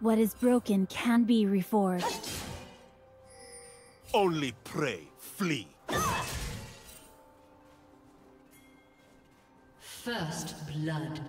What is broken can be reforged. Only pray, flee. First blood.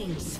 Killing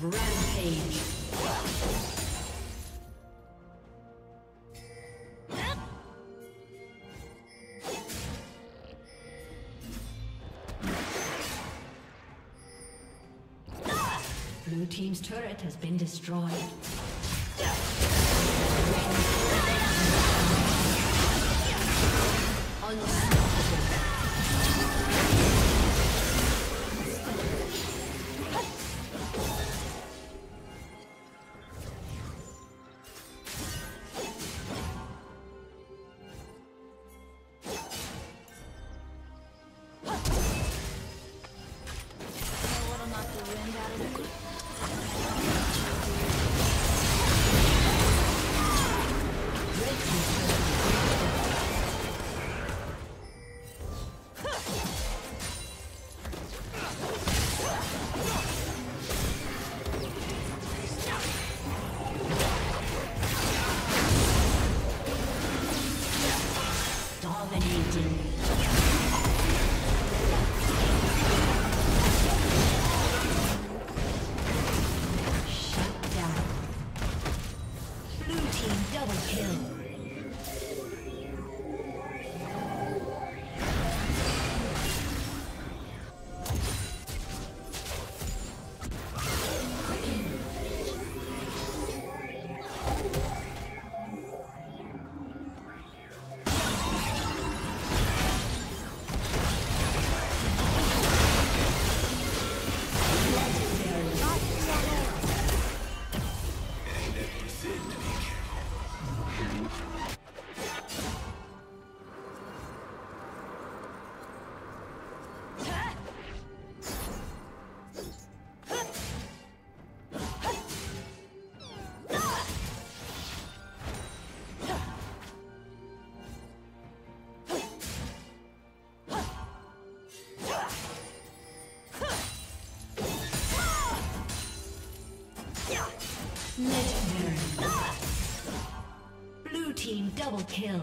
Rampage. Blue Team's turret has been destroyed. Unstoppable. Team double kill.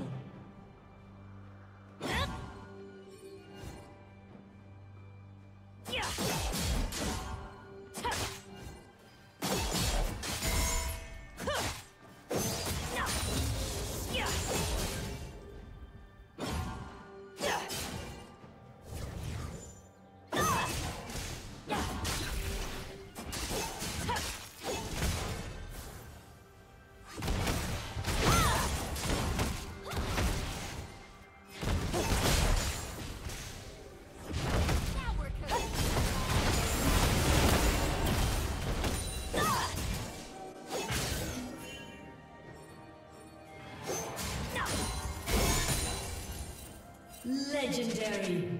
Legendary.